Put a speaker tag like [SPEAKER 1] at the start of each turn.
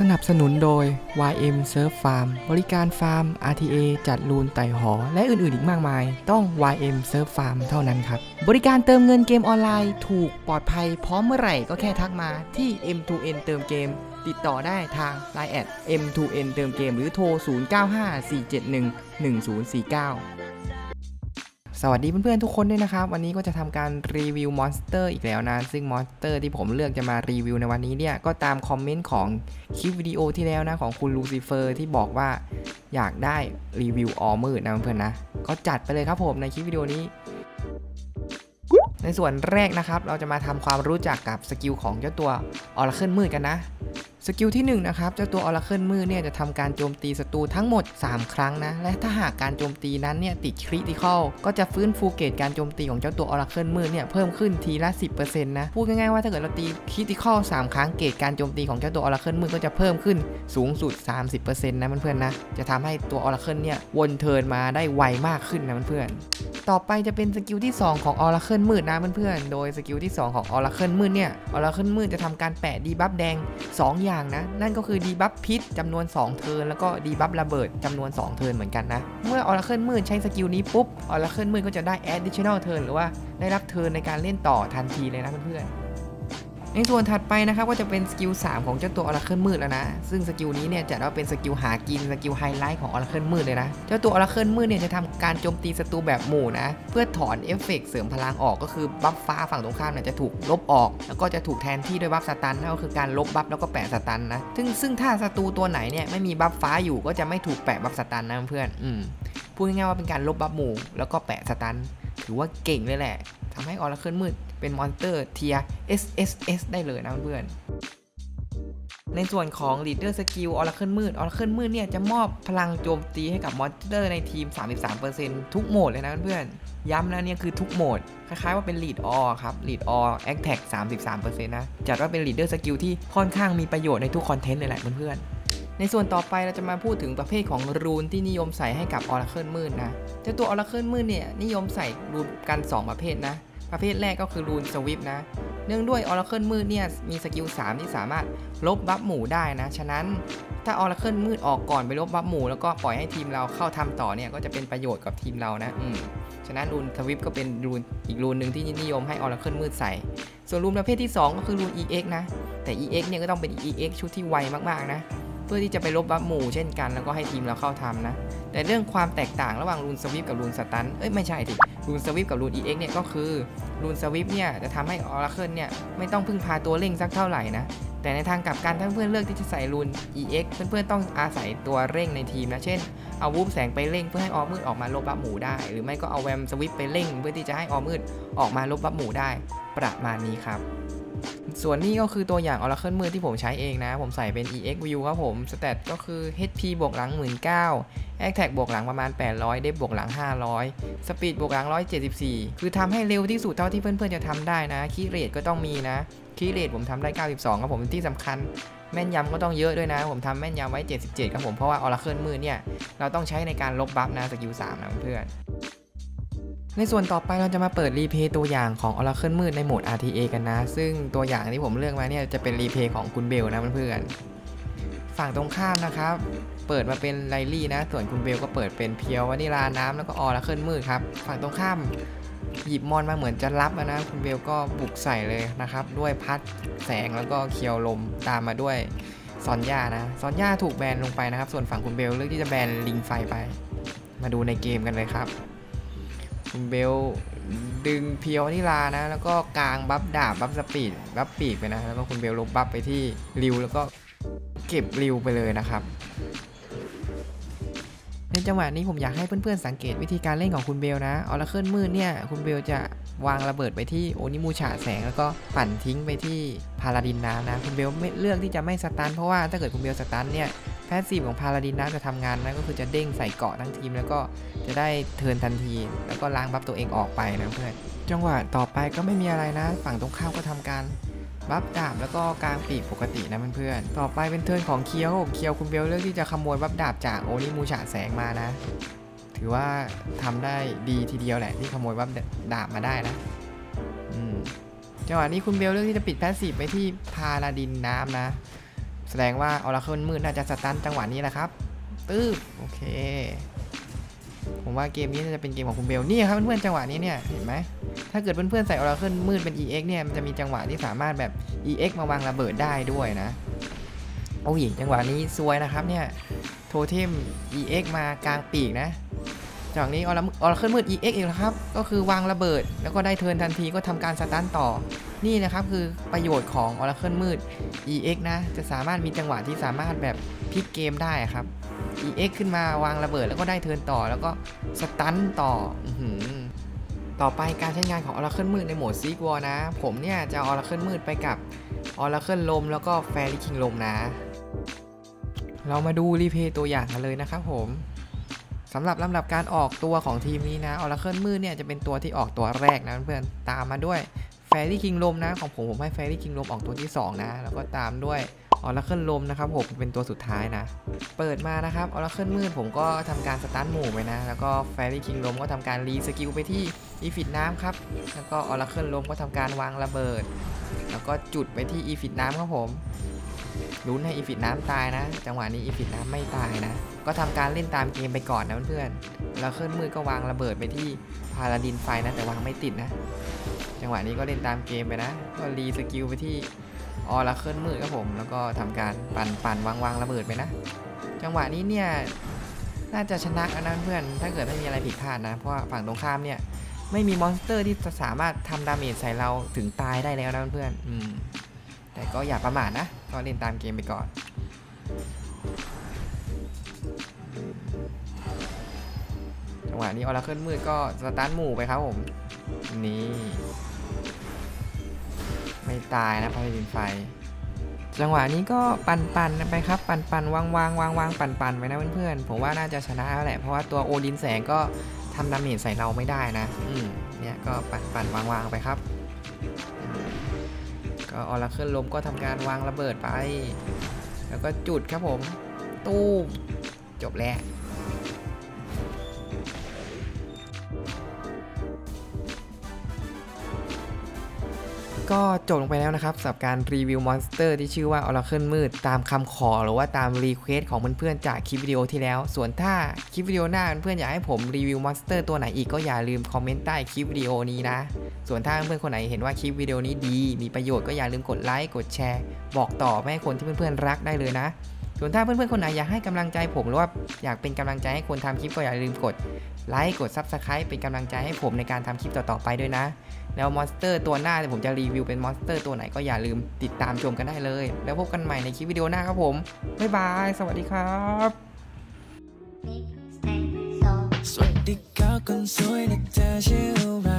[SPEAKER 1] สนับสนุนโดย YM Surf Farm บริการฟาร์ม RTA จัด rune ไต่หอ และอื่นๆอีกมากมาย ต้อง YM Surf Farm เท่านั้นครับ บริการเติมเงินเกมออนไลน์ถูกปลอดภัยพร้อมเมื่อไหร่ก็แค่ทักมาที่ M2N เติมเกม ติดต่อได้ทาง Line แอด M2N เติมเกมหรือโทร 0954711049 สวัสดีเพื่อนๆทุกคนด้วยนะครับ วันนี้ก็จะทำการรีวิวมอนสเตอร์อีกแล้วนะ ซึ่งมอนสเตอร์ที่ผมเลือกจะมารีวิวในวันนี้เนี่ย ก็ตามคอมเมนต์ของคลิปวิดีโอที่แล้วนะของคุณลูซิเฟอร์ที่บอกว่าอยากได้รีวิวออมืดนะเพื่อนๆนะ ก็จัดไปเลยครับผมในคลิปวิดีโอนี้ ในส่วนแรกนะครับ เราจะมาทำความรู้จักกับสกิลของเจ้าตัวออร์เคิลมืดกันนะ สกิลที่1นะครับ เจ้าตัวออร์เคิลมืดเนี่ยจะทำการโจมตีศัตรูทั้งหมด 3 ครั้งนะ และถ้าหากการโจมตีนั้นเนี่ยติด critical ก็จะฟื้นฟูเกจการโจมตีของเจ้าตัวออร์เคิลมืดเนี่ยเพิ่มขึ้นทีละ 10%นะ พูดง่ายๆว่าถ้าเกิดเราตี critical 3ครั้งเกจการโจมตีของเจ้าตัวออร์เคิลมืดก็จะเพิ่มขึ้นสูงสุด 30%นะเพื่อนๆนะ จะทำให้ตัวออร์เคิลเนี่ยวน turn มาได้ไวมากขึ้นนะเพื่อนๆ ต่อไปจะเป็นสกิลที่ 2 ของออร์เคิลมืดนะเพื่อนๆ โดยสกิลที่ 2 ของออร์เคิลมืดเนี่ย ออร์เคิลมืดจะทำการแปะ debuff แดง 2 อย่างนะ นั่นก็คือ debuff พิษจำนวน 2 turn แล้วก็ debuff ระเบิดจำนวน 2 turn เหมือนกันนะ เมื่อออร์เคิลมืดใช้สกิลนี้ปุ๊บ ออร์เคิลมืดก็จะได้ additional turn หรือว่าได้รับ turn ในการเล่นต่อทันทีเลยนะเพื่อนๆ ในส่วนถัดไปนะครับก็จะเป็นสกิล3ของเจ้าตัวออร์เคิลมืดแล้วนะ ซึ่งสกิลนี้เนี่ยจะว่าเป็นสกิลหากินสกิลไฮไลท์ของออร์เคิลมืดเลยนะ เจ้าตัวออร์เคิลมืดเนี่ยจะทำการโจมตีศัตรูแบบหมู่นะ เพื่อถอนเอฟเฟกเสริมพลังออกก็คือ buff ฟ้าฝั่งตรงข้ามเนี่ยจะถูกลบออก แล้วก็จะถูกแทนที่ด้วย buff stun นั่นก็คือการลบ buff แล้วก็แปะ stun นะ ซึ่งซึ่งถ้าศัตรูตัวไหนเนี่ยไม่มี buff ฟ้าอยู่ก็จะไม่ถูกแปะ buff stun นะเพื่อนอืมพูดง่ายๆว่าเป็นการลบ buff หมู่แล้วก็แปะ stun ถือว่าเก่งเลยแหละ ทำให้ออร์เคิลมืดเป็นมอนสเตอร์ tier SSS ได้เลยนะเพื่อนในส่วนของ Leader Skill ออร์เคิลมืดออร์เคิลมืดเนี่ยจะมอบพลังโจมตีให้กับมอนสเตอร์ในทีม 33%ทุกโหมดเลยนะเพื่อนย้ำนะเนี่ยคือทุกโหมด คล้ายๆว่าเป็น Lead All ครับ Lead All Attack 33%นะ จัดว่าเป็น Leader Skill ที่ค่อนข้างมีประโยชน์ในทุกคอนเทนต์เลยแหละเพื่อนๆในส่วนต่อไปเราจะมาพูดถึงประเภทของ rune ที่นิยมใส่ให้กับออร์เคิลมืดนะเจ้าตัวออร์เคิลมืดเนี่ยนิยมใส่ rune กัน 2 ประเภทนะ ประเภทแรกก็คือ rune swift นะ เนื่องด้วยออร์เคิลมืดเนี่ยมีสกิล 3 ที่สามารถลบ buff หมู่ได้นะ ฉะนั้นถ้าออร์เคิลมืดออกก่อนไปลบ buff หมู่แล้วก็ปล่อยให้ทีมเราเข้าทำต่อเนี่ยก็จะเป็นประโยชน์กับทีมเรานะ อืมฉะนั้น rune swift ก็เป็น rune อีก rune หนึ่งที่นิยมให้ออร์เคิลมืดใส่ ส่วน rune ประเภทที่ 2 ก็คือรูน EX นะ แต่ EX เนี่ยก็ต้องเป็น EX ชุดที่ไวมากๆนะ เพื่อที่จะไปลบ buff หมู่เช่นกันแล้วก็ให้ทีมเราเข้าทำนะ แต่เรื่องความแตกต่างระหว่าง rune swift กับ rune stun เอ้ยไม่ใช่ดิ rune swift กับ rune EX เนี่ยก็คือ rune swift เนี่ยจะทำให้ออร์เคิลเนี่ยไม่ต้องพึ่งพาตัวเร่งสักเท่าไหร่นะแต่ในทางกลับกันถ้าเพื่อนเลือกที่จะใส่ rune EX เพื่อนๆต้องอาศัยตัวเร่งในทีมนะ เช่น เอาวูบแสงไปเร่งเพื่อให้ออมืดออกมาลบ buff หมู่ได้ หรือไม่ก็เอาแวม swift ไปเร่ง เพื่อที่จะให้ออมืดออกมาลบ buff หมู่ได้ ประมาณนี้ครับ ส่วนนี้ก็คือตัวอย่าง Oracle มือที่ผมใช้เองนะ ผมใส่เป็น EX View ครับผม Stat ก็คือ HP บวกหลัง 19,000 Attack บวกหลังประมาณ 800 Def บวกหลัง 500 Speed บวกหลัง 174 คือทำให้เร็วที่สุดเท่าที่เพื่อนๆจะทำได้นะ cri rate ก็ต้องมีนะ cri rate ผมทำได้ 92 ครับผมที่สำคัญแม่นยำก็ต้องเยอะด้วยนะ ผมทำแม่นยำไว้ 77 ครับผม เพราะว่า Oracle มือเนี่ย เราต้องใช้ในการลบ buff นะสกิล3นะเพื่อน ในส่วนต่อไปเราจะมาเปิดรีเพย์ตัวอย่างของ Oracle มืดในโหมด RTA กันนะ ซึ่งตัวอย่างที่ผมเลือกมาเนี่ยจะเป็นรีเพย์ของคุณเบลนะเพื่อนๆฝั่งตรงข้ามนะครับ เปิดมาเป็นไลลี่นะ ส่วนคุณเบลก็เปิดเป็นเพียววานิลาน้ำแล้วก็ Oracle มืดครับ ฝั่งตรงข้ามหยิบมอนมาเหมือนจะรับนะ คุณเบลก็บุกใส่เลยนะครับ ด้วยพัดแสงแล้วก็เคียวลมตามมาด้วยซอนย่านะซอนย่าถูกแบนลงไปนะครับ ส่วนฝั่งคุณเบลเลือกที่จะแบนลิงไฟไป มาดูในเกมกันเลยครับ เบลดึงเพียวนิลานะ แล้วก็กลางบัฟดาบบัฟสปีดบัฟปีกไปนะ แล้วก็คุณเบลลบบัฟไปที่ริวแล้วก็เก็บริวไปเลยนะครับ ในจังหวะนี้ผมอยากให้เพื่อนๆสังเกตวิธีการเล่นของคุณเบลนะออร์เคิลมืดเนี่ยคุณเบลจะวางระเบิดไปที่โอนิมูชาแสงแล้วก็ปั่นทิ้งไปที่พาราดินน้ำนะ คุณเบลไม่เลือกที่จะไม่สตันเพราะว่าถ้าเกิดคุณเบลสตันเนี่ย passive ของพาราดินน้ำจะทำงานนะก็คือจะเด้งใส่เกาะทั้งทีม แล้วก็จะได้ turn ทันที แล้วก็ล้าง buff ตัวเองออกไปนะเพื่อน จังหวะต่อไปก็ไม่มีอะไรนะ ฝั่งตรงข้ามก็ทำการ buff ดาบแล้วก็กางปีกปกตินะเพื่อนๆ ต่อไปเป็น turn ของเคียว เคียวคุณเบลเลือกที่จะขโมย buff ดาบจากโอนิมูชาแสงมานะ ถือว่าทำได้ดีทีเดียวแหละที่ขโมย buff ดาบมาได้นะจังหวะนี้คุณเบลเลือกที่จะปิด passive ไปที่พาราดินน้ำนะ แสดงว่าออราเคิลมืดน่าจะสตันจังหวะนี้แหละครับตื้อโอเค ผมว่าเกมนี้น่าจะเป็นเกมของคุณเบลนี่ครับเพื่อนๆจังหวะนี้เนี่ยเห็นไหมถ้าเกิดเพื่อนๆใส่ออราเคิลมืดเป็น EX เนี่ยมันจะมีจังหวะที่สามารถแบบ EX มาวางระเบิดได้ด้วยนะโอ้ยจังหวะนี้ซวยนะครับเนี่ยโทเทม EX มากลางปีกนะ จากนี้ออราเคิลมืด EX อีกแล้วครับ ก็คือวางระเบิด แล้วก็ได้เทิร์นทันทีก็ทำการสตันต่อ นี่นะครับคือประโยชน์ของออราเคิลมืด EX นะ จะสามารถมีจังหวะที่สามารถแบบพลิกเกมได้ครับ EX ขึ้นมาวางระเบิดแล้วก็ได้เทิร์นต่อ แล้วก็สตันต่ออต่อไปการใช้งานของ Oracle มืดในโหมดซีกวอนะ ผมเนี่ยจะ Oracle มืดไปกับ Oracle ลมแล้วก็ Fairy King ลมนะ เรามาดูรีเพย์ตัวอย่างกันเลยนะครับผม สำหรับลำดับการออกตัวของทีมนี้นะ Oracle มืดเนี่ยจะเป็นตัวที่ออกตัวแรกนะเพื่อนตามมาด้วย Fairy King ลมนะของผมผมให้ Fairy King ลมออกตัวที่ 2 นะ แล้วก็ตามด้วยออร์เคิลลมนะครับผมเป็นตัวสุดท้ายนะ เปิดมานะครับออร์เคิลมืดผมก็ทำการ stun หมู่ไปนะ แล้วก็ Fairy King ลมก็ทำการ reskill ไปที่อีฟิตน้ำครับ แล้วก็ออร์เคิลลมก็ทำการวางระเบิด แล้วก็จุดไปที่อีฟิตน้ำครับผม ลุ้นให้อีฟิตน้ำตายนะ จังหวะนี้อีฟิตน้ำไม่ตายนะ ก็ทำการเล่นตามเกมไปก่อนนะเพื่อนๆแล้วเคลื่อนมืดก็วางระเบิดไปที่พาราดินไฟนะ แต่วางไม่ติดนะ จังหวะนี้ก็เล่นตามเกมไปนะ ก็ reskill ไปที่ออราเคิลมืดครับผม แล้วก็ทำการปั่นปั่นวางวางระเบิดไปนะ จังหวะนี้เนี่ยน่าจะชนะนะเพื่อน ถ้าเกิดไม่มีอะไรผิดพลาดนะ เพราะฝั่งตรงข้ามเนี่ยไม่มีมอนสเตอร์ที่จะสามารถทำ damage ใส่เราถึงตายได้แล้วนะเพื่อนอืม แต่ก็อย่าประมาทนะ ก็เล่นตามเกมไปก่อนจังหวะนี้ Oracle มืดก็ stun หมู่ไปครับผม นี่ ไม่ตายนะพอดินไฟ จังหวะนี้ก็ปันปันไปครับ ปันปันวางวางวางวางปันปันไปนะเพื่อนๆ ผมว่าน่าจะชนะแล้วแหละ เพราะว่าตัวโอดินแสงก็ทำ damage ใส่เราไม่ได้นะ อืมเนี่ยก็ปันปันวางวางไปครับ ก็ Oracle ลมก็ทำการวางระเบิดไป แล้วก็จุดครับผม ตู้จบแล้ว ก็จบลงไปแล้วนะครับสำหรับการรีวิว monster ที่ชื่อว่า Oracle มืด ตามคำขอหรือว่าตาม request ของเพื่อนๆจากคลิปวิดีโอที่แล้ว ส่วนถ้าคลิปวิดีโอหน้าเพื่อนๆอยากให้ผมรีวิว monster ตัวไหนอีกก็อย่าลืมคอมเมนต์ใต้คลิปวิดีโอนี้นะ ส่วนถ้าเพื่อนๆคนไหนเห็นว่าคลิปวิดีโอนี้ดี มีประโยชน์ก็อย่าลืมกดไลค์กดแชร์ บอกต่อให้คนที่เพื่อนๆรักได้เลยนะส่วนถ้าเพื่อนๆคนไหนอยากให้กำลังใจผมหรือว่าอยากเป็นกำลังใจให้คนทำคลิปก็อย่าลืมกดไลค์กดซับสไคร b e เป็นกำลังใจให้ผมในการทำคลิปต่อๆไปด้วยนะ แล้ว monster ตัวหน้าผมจะรีวิวเป็น monster ตัวไหนก็อย่าลืมติดตามชมกันได้เลย แล้วพบกันใหม่ในคลิปวิดีโอหน้าครับผม บ๊ายบาย สวัสดีครับ สวัสดีครับคนสวยนะเธอชื่ออะไร